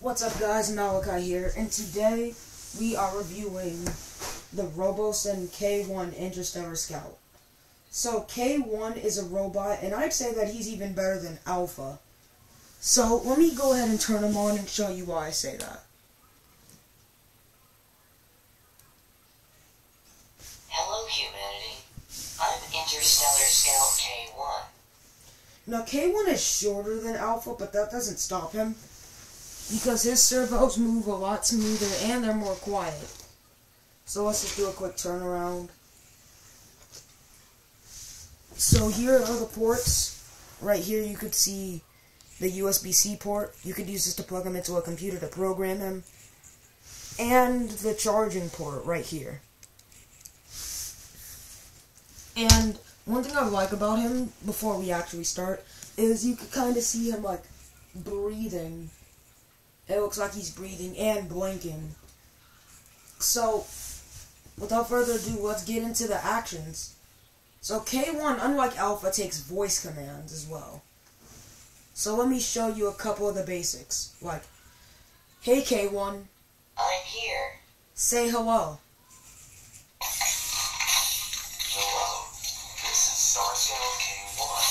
What's up guys, Malachi here, and today we are reviewing the Robosen K1 Interstellar Scout. So K1 is a robot, and I'd say that he's even better than Alpha. So let me go ahead and turn him on and show you why I say that. Hello, humanity. I'm Interstellar Scout K1. Now K1 is shorter than Alpha, but that doesn't stop him. Because his servos move a lot smoother and they're more quiet. So let's just do a quick turnaround. So here are the ports. Right here you could see the USB-C port. You could use this to plug them into a computer to program them. And the charging port right here. And one thing I like about him before we actually start is you can kind of see him like breathing. It looks like he's breathing and blinking. So, without further ado, let's get into the actions. So K1, unlike Alpha, takes voice commands as well. So let me show you a couple of the basics. Like, hey K1, I'm here. say hello. Hello. This is Star K1.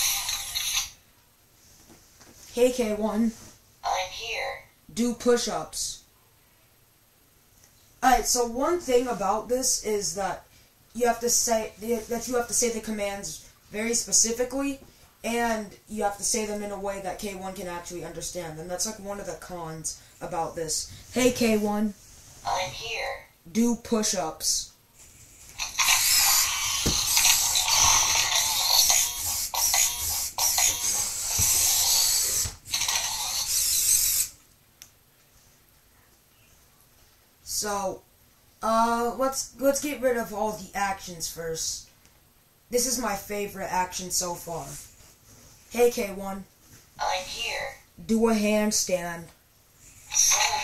Hey K1, I'm here. Do push-ups. Alright, so one thing about this is that you have to say that you have to say the commands very specifically and you have to say them in a way that K1 can actually understand. And that's like one of the cons about this. Hey K1, I'm here. do push-ups. So, uh, let's let's get rid of all the actions first. This is my favorite action so far. Hey K1, I'm here. do a handstand.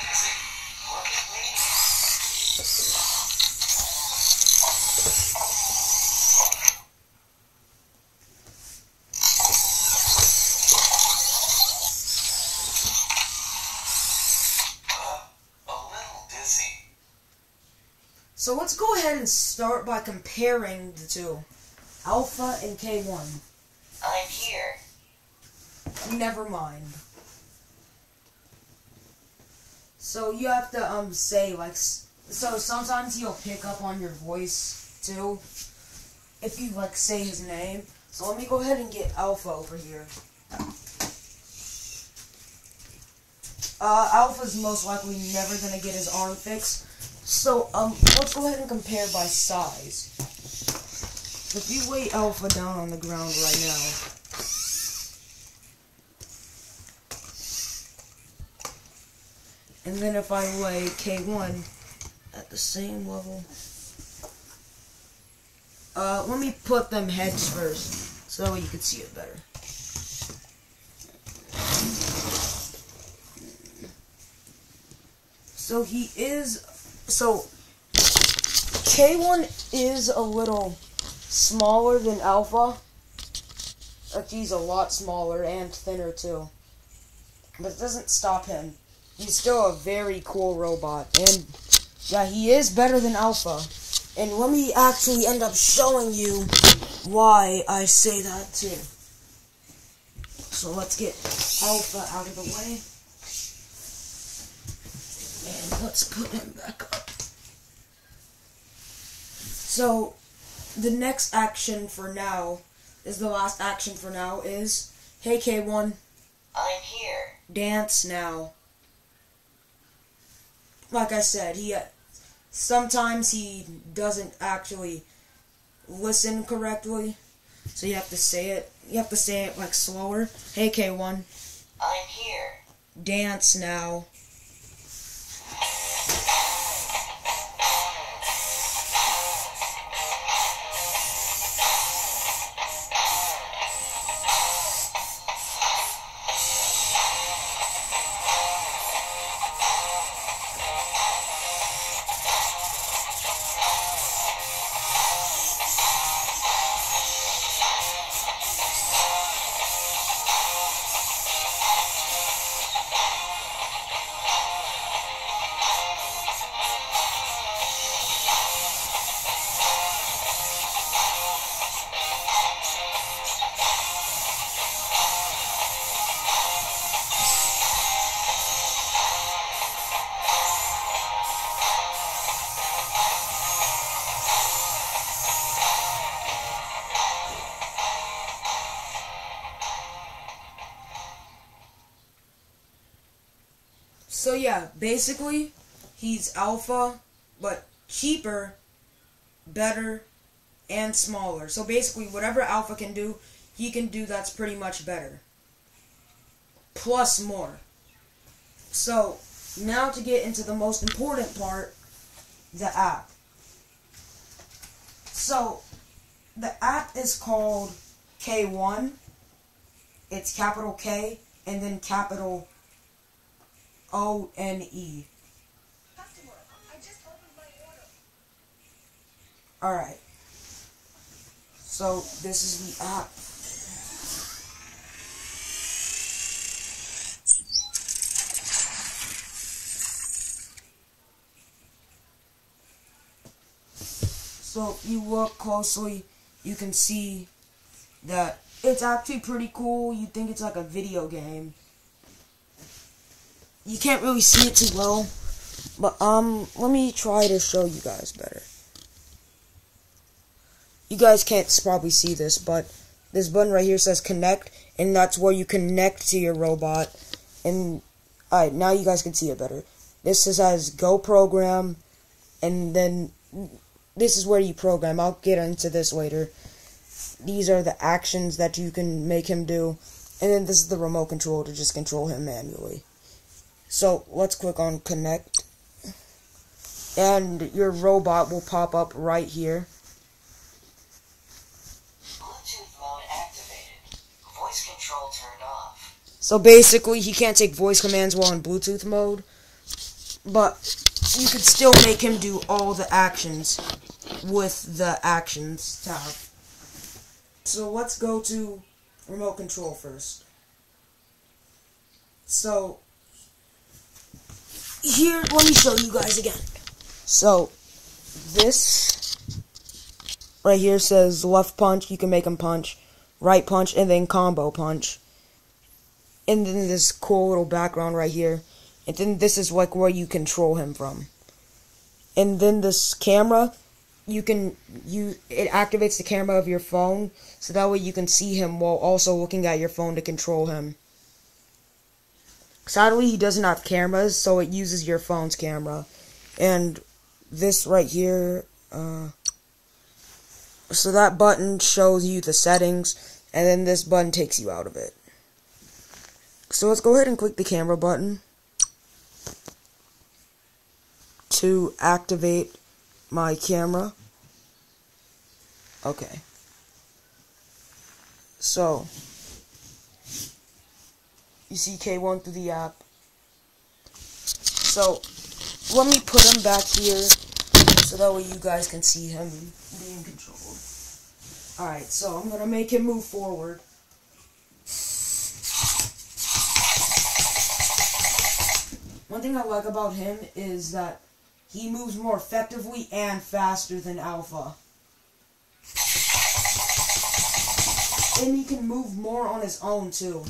So let's go ahead and start by comparing the two. Alpha and K1. I'm here. Never mind. So you have to um say like so sometimes he'll pick up on your voice too if you like say his name. So let me go ahead and get Alpha over here. Uh, Alpha's most likely never gonna get his arm fixed. So um let's go ahead and compare by size. If you weigh Alpha down on the ground right now. And then if I weigh K1 at the same level. Uh, let me put them heads first, so you can see it better. So he is, so K1 is a little smaller than Alpha. Like he's a lot smaller and thinner too. But it doesn't stop him. He's still a very cool robot. And yeah, he is better than Alpha. And let me actually end up showing you why I say that too. So let's get Alpha out of the way. And let's put him back up. So the next action for now is the last action for now is Hey K1, I'm here. dance now. Like I said, he uh, sometimes he doesn't actually listen correctly, so you have to say it. You have to say it like slower. Hey K1, I'm here. dance now. So yeah, basically, he's alpha, but cheaper, better, and smaller. So basically, whatever alpha can do, he can do that's pretty much better. Plus more. So, now to get into the most important part, the app. So, the app is called K1. It's capital K and then capital O N E. Alright. So, this is the app. So, if you look closely, you can see that it's actually pretty cool. You think it's like a video game. You can't really see it too well. But, um, let me try to show you guys better. You guys can't probably see this, but this button right here says connect, and that's where you connect to your robot. And, alright, now you guys can see it better. This says go program, and then this is where you program. I'll get into this later. These are the actions that you can make him do, and then this is the remote control to just control him manually. So, let's click on connect and your robot will pop up right here. So basically, he can't take voice commands while in Bluetooth mode, but you could still make him do all the actions with the actions tab. So let's go to remote control first. So here, let me show you guys again. So this right here says left punch, you can make him punch, right punch, and then combo punch. And then this cool little background right here. And then this is like where you control him from. And then this camera, you can you it activates the camera of your phone so that way you can see him while also looking at your phone to control him. Sadly, he doesn't have cameras, so it uses your phone's camera. And this right here, uh, so that button shows you the settings, and then this button takes you out of it. So let's go ahead and click the camera button to activate my camera. Okay. So, you see K1 through the app. So, let me put him back here so that way you guys can see him being controlled. Alright, so I'm gonna make him move forward. One thing I like about him is that he moves more effectively and faster than Alpha. And he can move more on his own too,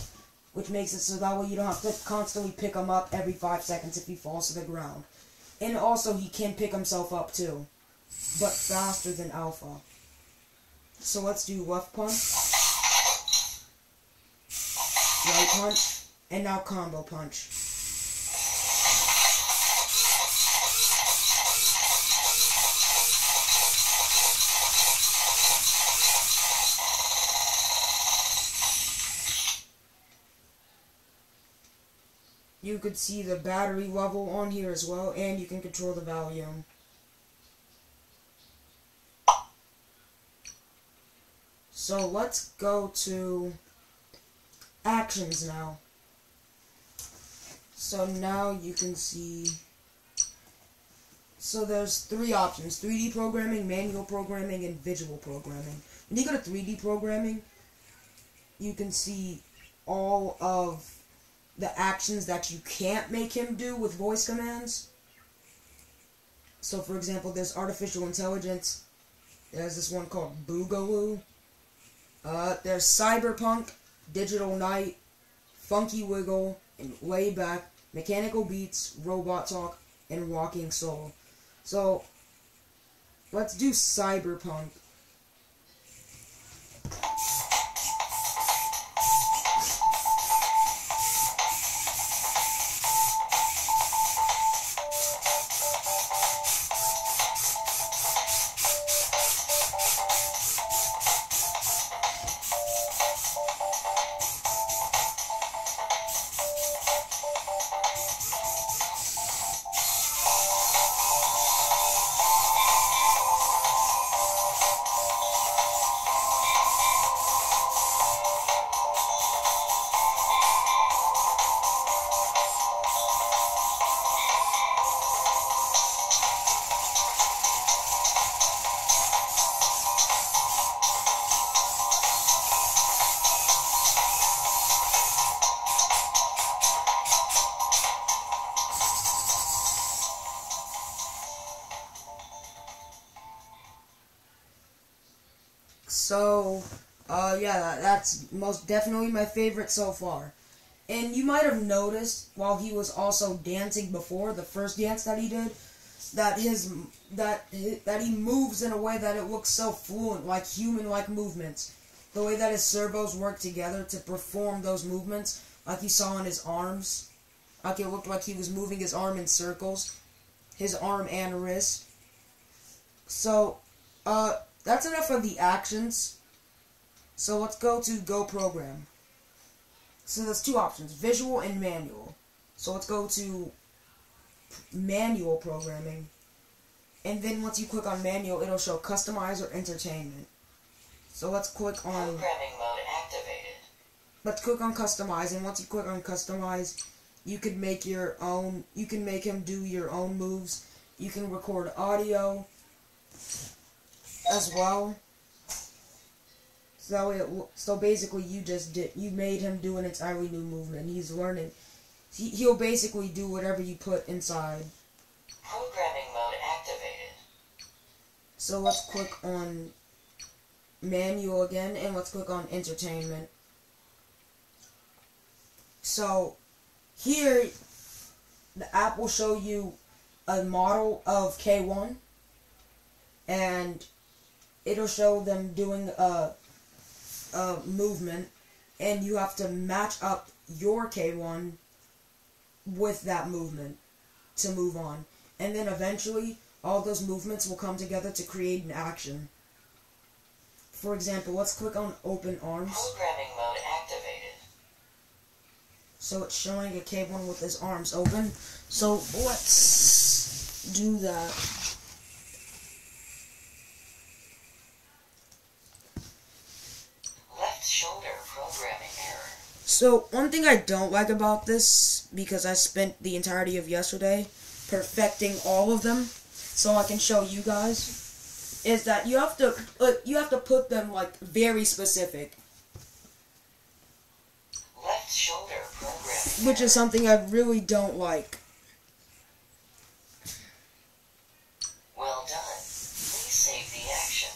which makes it so that way you don't have to constantly pick him up every five seconds if he falls to the ground. And also he can pick himself up too, but faster than Alpha. So let's do left punch, right punch, and now combo punch. You could see the battery level on here as well, and you can control the volume. So let's go to actions now. So now you can see. So there's three options 3D programming, manual programming, and visual programming. When you go to 3D programming, you can see all of the actions that you can't make him do with voice commands. So, for example, there's artificial intelligence. There's this one called Boogaloo. Uh, there's Cyberpunk, Digital Night, Funky Wiggle, and Layback, Mechanical Beats, Robot Talk, and Walking Soul. So, let's do Cyberpunk. So, uh, yeah, that- that's most definitely my favorite so far. And you might have noticed while he was also dancing before the first dance that he did, that his that that he moves in a way that it looks so fluent, like human-like movements. The way that his servos work together to perform those movements, like you saw in his arms, like it looked like he was moving his arm in circles, his arm and wrist. So, uh, that's enough of the actions. So let's go to Go Program. So there's two options, visual and manual. So let's go to manual programming. And then once you click on manual, it'll show customize or entertainment. So let's click on Programming mode activated. let's click on customize and once you click on customize, you can make your own you can make him do your own moves. You can record audio as well. So it so basically you just did you made him do an entirely new movement. He's learning. He, he'll basically do whatever you put inside. Programming mode activated. So let's click on manual again and let's click on entertainment. So here the app will show you a model of K1 and it'll show them doing a, a movement and you have to match up your K1 with that movement to move on. And then eventually all those movements will come together to create an action. For example, let's click on open arms. Programming mode activated. So it's showing a K1 with his arms open. So let's do that. Left shoulder programming error. So one thing I don't like about this, because I spent the entirety of yesterday perfecting all of them, so I can show you guys, is that you have to uh, you have to put them like very specific, Left shoulder which is something I really don't like. Well done. Please save the action.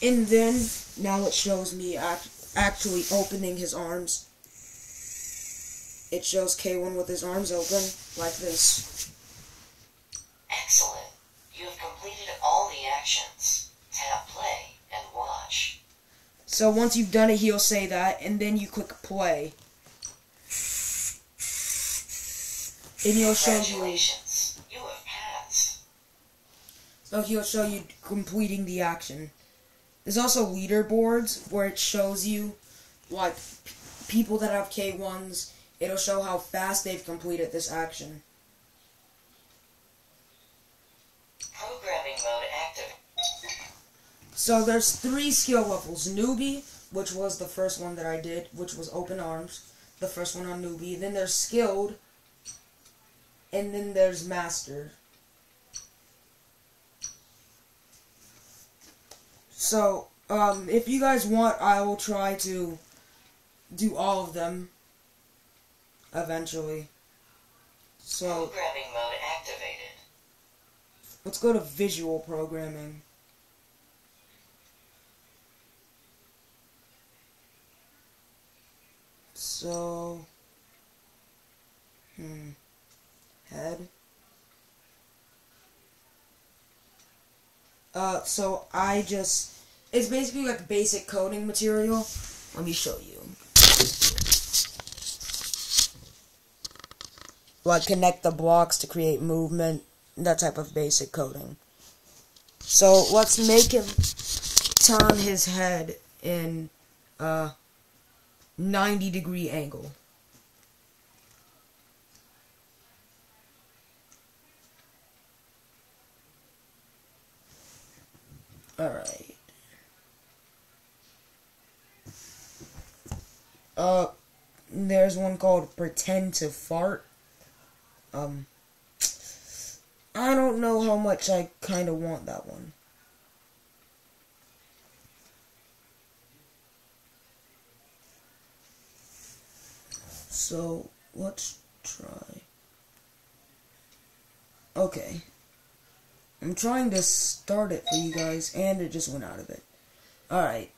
And then now it shows me act- actually opening his arms. It shows K1 with his arms open like this. Excellent. You have completed all the actions. Tap play and watch. So once you've done it, he'll say that, and then you click play. And he'll show you. Congratulations. You have passed. So he'll show you completing the action. There's also leaderboards where it shows you, like, p- people that have K1s. It'll show how fast they've completed this action. Programming mode active. So there's three skill levels. Newbie, which was the first one that I did, which was open arms. The first one on newbie. Then there's skilled. And then there's master. So, um, if you guys want, I will try to do all of them eventually. So, Programming mode activated. let's go to visual programming. So, hmm, head. Uh, so I just, it's basically like basic coding material. Let me show you. Like connect the blocks to create movement, that type of basic coding. So let's make him turn his head in a 90 degree angle. Alright. Uh, there's one called Pretend to Fart. Um, I don't know how much I kind of want that one. So, let's try. Okay. I'm trying to start it for you guys, and it just went out of it. Alright.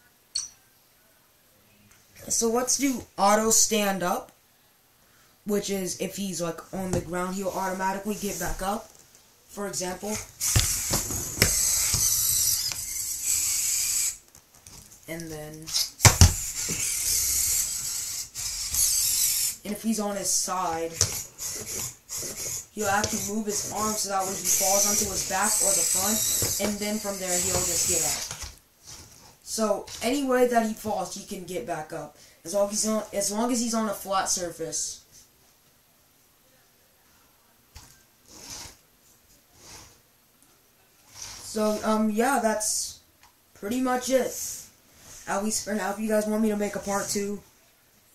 So let's do auto stand up, which is if he's like on the ground, he'll automatically get back up. For example. And then. And if he's on his side, he'll actually move his arms so that when he falls onto his back or the front, and then from there he'll just get up. So any way that he falls, he can get back up as long as he's on as long as he's on a flat surface. So um yeah, that's pretty much it. At least for now. If you guys want me to make a part two,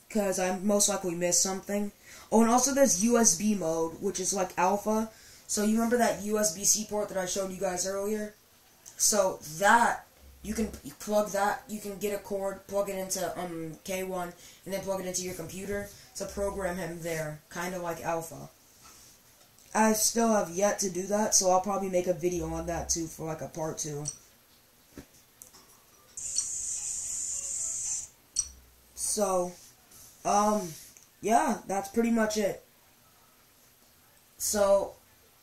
because I most likely missed something. Oh, and also there's USB mode, which is like alpha. So you remember that USB-C port that I showed you guys earlier? So that you can plug that. You can get a cord, plug it into um K1, and then plug it into your computer to program him there, kind of like alpha. I still have yet to do that, so I'll probably make a video on that too for like a part two. So, um, yeah, that's pretty much it. So,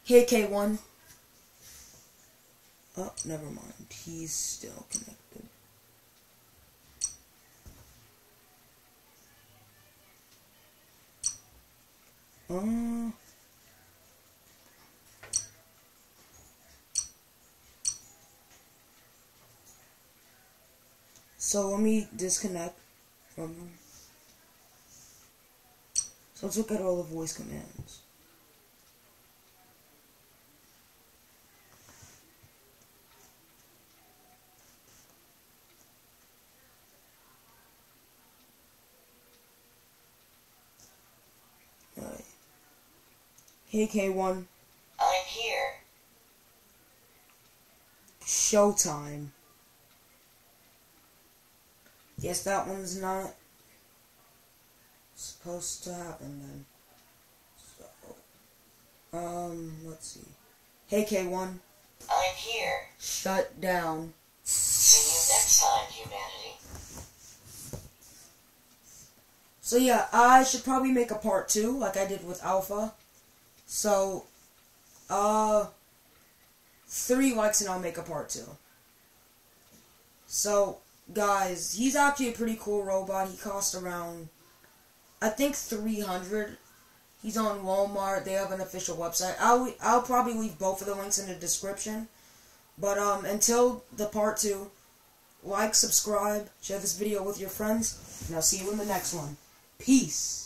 hey K1. Oh, never mind. He's still connected. Uh, so let me disconnect from him. Let's look at all the voice commands. Hey K1, I'm here. showtime. Guess that one's not supposed to happen then. So, um, let's see. Hey K1, I'm here. shut down. See you next time, humanity. So yeah, I should probably make a part two, like I did with Alpha. So, uh, three likes and I'll make a part two. So, guys, he's actually a pretty cool robot. He costs around, I think, 300 He's on Walmart. They have an official website. I'll I'll probably leave both of the links in the description. But um, until the part two, like, subscribe, share this video with your friends, and I'll see you in the next one. Peace.